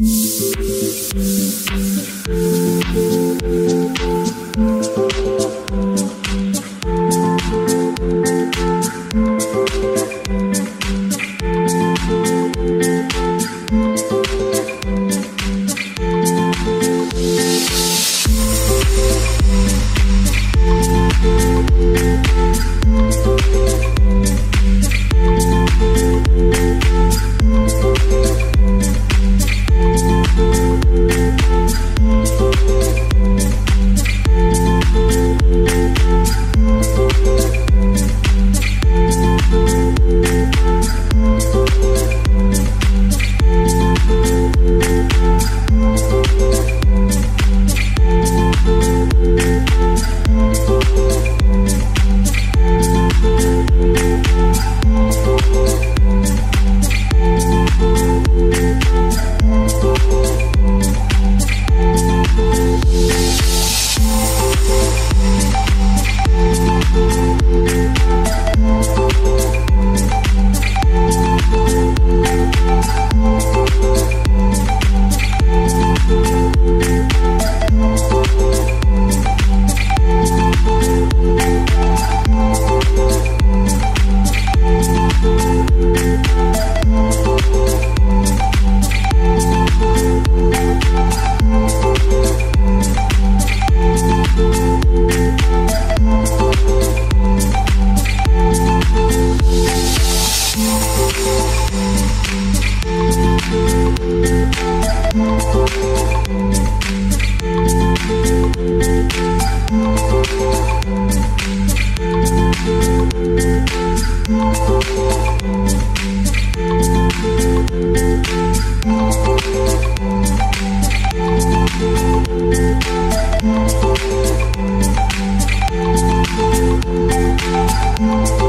Müzik Thank